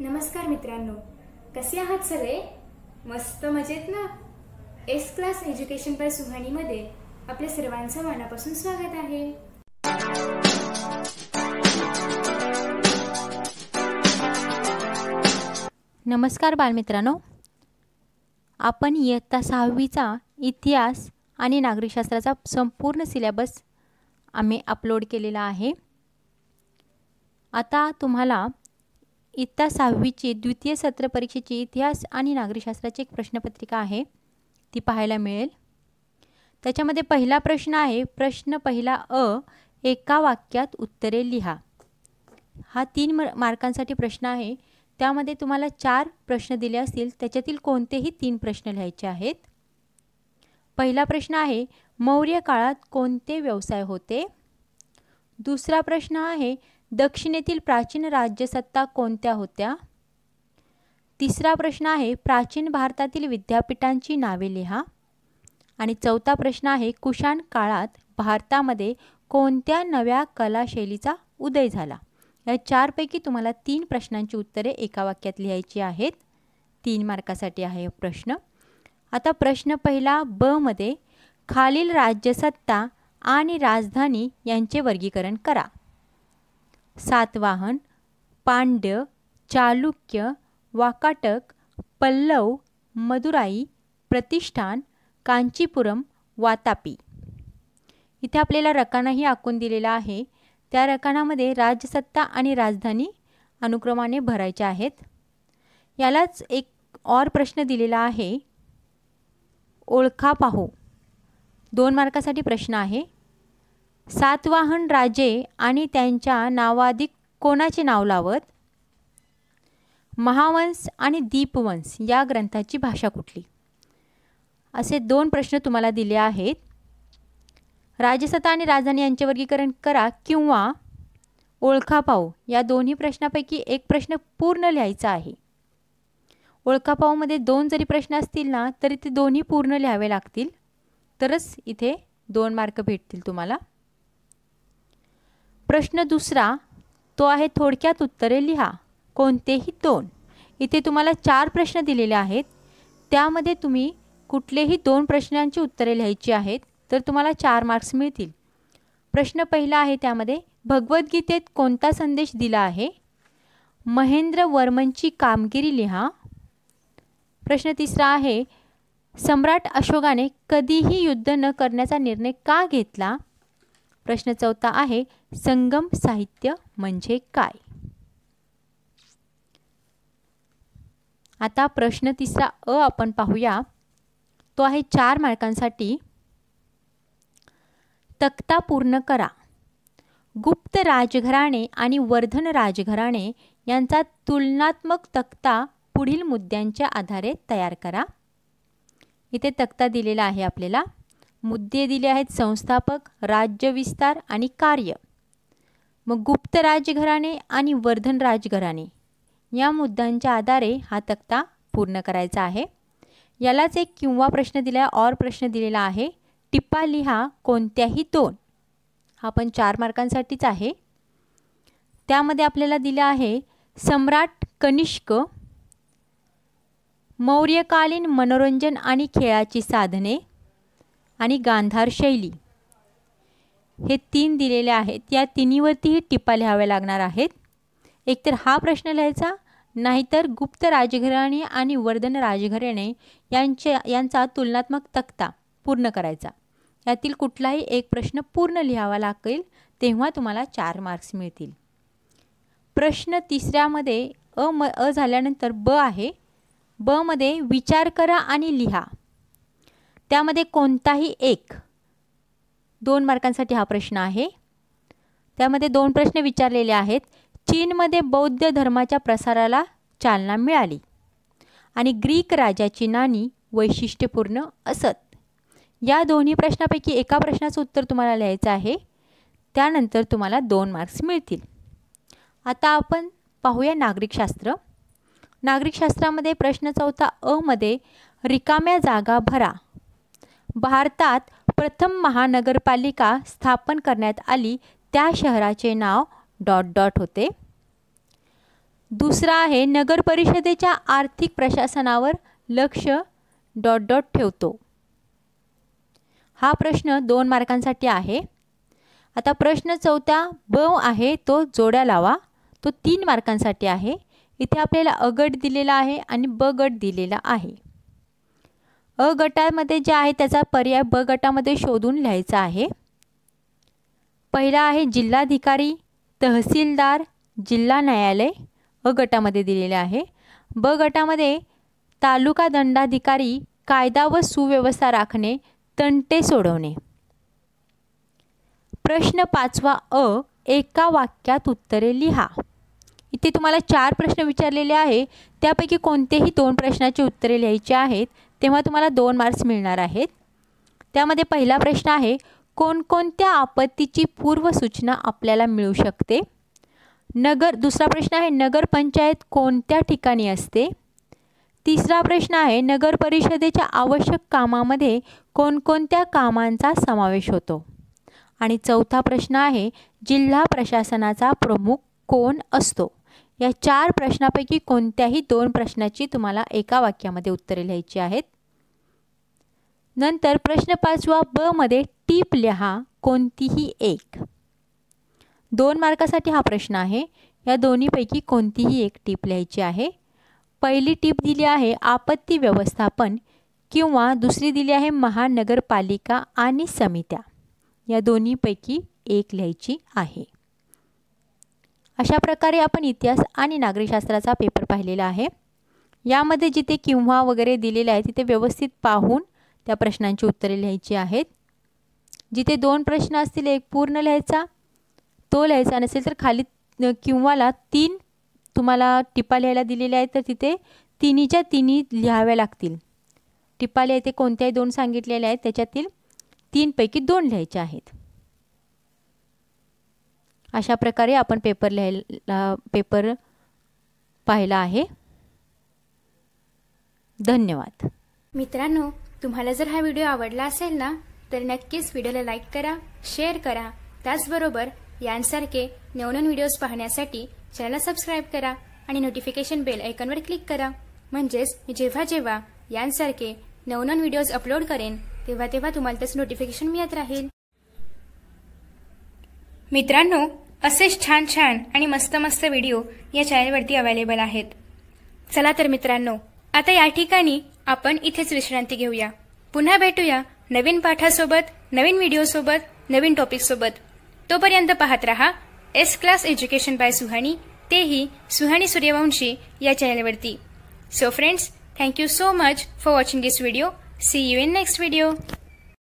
नमस्कार मित्रांनो. कसे आहात सगळे? मस्त मजेत ना? एस क्लास एज्युकेशन बाय सुहानीमध्ये आपल्या सर्वांचं मनापासून स्वागत आहे. नमस्कार बालमित्रांनो. आपण इयत्ता सहावीचा इतिहास आणि नागरिकशास्त्राचा संपूर्ण सिलेबस आम्ही अपलोड केलेला आहे. आता तुम्हाला इयत्ता सहावीची द्वितीय सत्र परीक्षेची इतिहास आणि नागरिकशास्त्राची एक प्रश्नपत्रिका आहे. ती पाहायला मिळेल. त्याच्यामध्ये पहिला प्रश्न आहे प्रश्न पहिला अ एका वाक्यात उत्तरे लिहा. हा तीन मार्कांसाठी प्रश्न आहे. त्यामध्ये तुम्हाला चार प्रश्न दिले असतील त्याच्यातील कोणतेही तीन प्रश्न लिहायचे आहेत. पहिला प्रश्न आहे मौर्य काळात कोणते व्यवसाय होते? दुसरा प्रश्न आहे दक्षिणेतील प्राचीन राज्यसत्ता कोणत्या होत्या? तिसरा प्रश्न आहे प्राचीन भारतातील विद्यापीठांची नावे लिहा. आणि चौथा प्रश्न आहे कुशाण काळात भारतामध्ये कोणत्या नव्या कलाशैलीचा उदय झाला? या चारपैकी तुम्हाला तीन प्रश्नांची उत्तरे एका वाक्यात लिहायची आहेत. तीन मार्कासाठी आहे प्रश्न. आता प्रश्न पहिला ब मध्ये खालील राज्यसत्ता आणि राजधानी यांचे वर्गीकरण करा. सातवाहन पांड्य चालुक्य वाकाटक पल्लव मदुराई प्रतिष्ठान कांचीपुरम वातापी. इथे आपल्याला रकानाही आखून दिलेला आहे. त्या रकानामध्ये राजसत्ता आणि राजधानी अनुक्रमाने भरायच्या आहेत. यालाच एक और प्रश्न दिलेला आहे. ओळखा पाहू. दोन मार्कासाठी प्रश्न आहे. सातवाहन राजे आणि त्यांच्या नावाधिक कोणाचे नाव लावत? महावंश आणि दीपवंश या ग्रंथाची भाषा कुठली? असे दोन प्रश्न तुम्हाला दिले आहेत. राजसत्ता आणि राजधानी यांचे वर्गीकरण करा किंवा ओळखा पाहू या दोन्ही प्रश्नापैकी एक प्रश्न पूर्ण लिहायचा आहे. ओळखा पाहूमध्ये दोन जरी प्रश्न असतील ना तरी ते दोन्ही पूर्ण लिहावे लागतील. तरच इथे दोन मार्क भेटतील तुम्हाला. प्रश्न दुसरा तो आहे थोडक्यात उत्तरे लिहा. कोणतेही दोन. इथे तुम्हाला चार प्रश्न दिलेले आहेत. त्यामध्ये तुम्ही कुठलेही दोन प्रश्नांची उत्तरे लिहायची आहेत तर तुम्हाला चार मार्क्स मिळतील. प्रश्न पहिला आहे त्यामध्ये भगवद्गीतेत कोणता संदेश दिला आहे? महेंद्र वर्मनची कामगिरी लिहा. प्रश्न तिसरा आहे सम्राट अशोकाने कधीही युद्ध न करण्याचा निर्णय का घेतला? प्रश्न चौथा आहे संगम साहित्य म्हणजे काय? आता प्रश्न तिसरा अ आपण पाहूया. तो आहे चार मार्कांसाठी. तक्ता पूर्ण करा. गुप्त राजघराणे आणि वर्धन राजघराणे यांचा तुलनात्मक तक्ता पुढील मुद्द्यांच्या आधारे तयार करा. इथे तक्ता दिलेला आहे आपल्याला. मुद्दे दिले आहेत संस्थापक राज्य विस्तार आणि कार्य. मग गुप्त राजघराणे आणि वर्धन राजघराणे या मुद्द्यांच्या आधारे हा तक्ता पूर्ण करायचा आहे. यालाच एक किंवा प्रश्न दिला और प्रश्न दिलेला आहे. टिप्पा लिहा कोणत्याही दोन. हा पण चार मार्कांसाठीच आहे. त्यामध्ये आपल्याला दिलं आहे सम्राट कनिष्क मौर्यकालीन मनोरंजन आणि खेळाची साधने आणि गांधार शैली. हे तीन दिलेले आहेत. या तिन्हीवरतीही टिपा लिहाव्या लागणार आहेत. एकतर हा प्रश्न लिहायचा नाहीतर गुप्त राजघराणे आणि वर्धन राजघराणे यांच्या यांचा तुलनात्मक तक्ता पूर्ण करायचा. यातील कुठलाही एक प्रश्न पूर्ण लिहावा लागेल तेव्हा तुम्हाला चार मार्क्स मिळतील. प्रश्न तिसऱ्यामध्ये अ म अ झाल्यानंतर ब आहे. ब मध्ये विचार करा आणि लिहा. त्यामध्ये कोणताही एक दोन मार्कांसाठी हा प्रश्न आहे. त्यामध्ये दोन प्रश्न विचारलेले आहेत. चीनमध्ये बौद्ध धर्माच्या प्रसाराला चालना मिळाली. आणि ग्रीक राजाची नाणी वैशिष्ट्यपूर्ण असत. या दोन्ही प्रश्नापैकी एका प्रश्नाचं उत्तर तुम्हाला लिहायचं आहे. त्यानंतर तुम्हाला दोन मार्क्स मिळतील. आता आपण पाहूया नागरिकशास्त्र नागरिकशास्त्रामध्ये प्रश्न चौथा अ मध्ये रिकाम्या जागा भरा. भारतात प्रथम महानगरपालिका स्थापन करण्यात आली. त्या शहराचे नाव डॉट डॉट होते. दुसरा आहे नगर परिषदेच्या आर्थिक प्रशासनावर लक्ष डॉट डॉट ठेवतो. हा प्रश्न दोन मार्कांसाठी आहे. आता प्रश्न चौथा ब आहे तो जोड्या लावा. तो तीन मार्कांसाठी आहे. इथे आपल्याला अ गट दिलेला आहे आणि ब गट दिलेला आहे. अ गटामध्ये जे आहे त्याचा पर्याय ब गटामध्ये शोधून लिहायचा आहे. पहिला आहे जिल्हाधिकारी तहसीलदार जिल्हा न्यायालय अ गटामध्ये दिलेले आहे. ब गटामध्ये तालुका दंडाधिकारी कायदा व सुव्यवस्था राखणे तंटे सोडवणे. प्रश्न पाचवा अ एका वाक्यात उत्तरे लिहा. इथे तुम्हाला चार प्रश्न विचारलेले आहे त्यापैकी कोणतेही दोन प्रश्नाची उत्तरे लिहायची आहेत. तेव्हा तुम्हाला दोन मार्क्स मिळणार आहेत. त्यामध्ये पहिला प्रश्न आहे कोणकोणत्या आपत्तीची पूर्वसूचना आपल्याला मिळू शकते? नगर दुसरा प्रश्न आहे नगरपंचायत कोणत्या ठिकाणी असते? तिसरा प्रश्न आहे नगर परिषदेच्या आवश्यक कामामध्ये कोणकोणत्या कामांचा समावेश होतो? आणि चौथा प्रश्न आहे जिल्हा प्रशासनाचा प्रमुख कोण असतो? या चार प्रश्नापैकी कोणत्याही दोन प्रश्नाची तुम्हाला एका वाक्यामध्ये उत्तरे लिहायची आहेत. नंतर प्रश्न पाचवा ब मध्ये टीप लिहा कोणतीही एक. दोन मार्कासाठी हा प्रश्न आहे. या दोन्हीपैकी कोणतीही एक टीप लिहायची आहे. पहिली टीप दिली आहे आपत्ती व्यवस्थापन किंवा दुसरी दिली आहे महानगरपालिका आणि समित्या. या दोन्हीपैकी एक लिहायची आहे. अशा प्रकारे आपण इतिहास आणि नागरिकशास्त्राचा पेपर पाहिलेला आहे. यामध्ये जिथे किंवा वगैरे दिलेले आहे तिथे व्यवस्थित पाहून त्या प्रश्नांची उत्तरे लिहायची आहेत. जिथे दोन प्रश्न असतील एक पूर्ण लिहायचा तो लिहायचा नसेल तर खाली किंवाला तीन तुम्हाला टिपा लिहायला दिलेल्या आहेत तर तिथे तिन्हीच्या तिन्ही लिहाव्या लागतील. टिपा लिहायचे कोणत्याही दोन सांगितलेल्या आहेत त्याच्यातील तीनपैकी दोन लिहायचे आहेत. अशा प्रकारे आपण पेपर लिहायला पेपर पाहिला आहे. धन्यवाद. मित्रांनो तुम्हाला जर हा व्हिडिओ आवडला असेल ना तर नक्कीच व्हिडिओला लाईक करा शेअर करा. त्याचबरोबर यांसारखे नवनवीन व्हिडिओज पाहण्यासाठी चॅनल सबस्क्राईब करा आणि नोटिफिकेशन बेल आयकॉनवर क्लिक करा. म्हणजेच मी जेव्हा जेव्हा यांसारखे नवनवीन व्हिडिओज अपलोड करेन तेव्हा तेव्हा तुम्हाला त्याचं नोटिफिकेशन मिळत राहील. मित्रांनो असेच छान छान आणि मस्त मस्त व्हिडिओ या चॅनलवरती अवेलेबल आहेत. चला तर मित्रांनो आता या ठिकाणी आपण इथेच विश्रांती घेऊया. पुन्हा भेटूया नवीन पाठासोबत नवीन व्हिडिओसोबत नवीन टॉपिकसोबत. तोपर्यंत पाहत रहा S class education by Suhani तेही सुहाणी सूर्यवंशी या चॅनलवरती. So friends thank you so much for watching this video see you in next video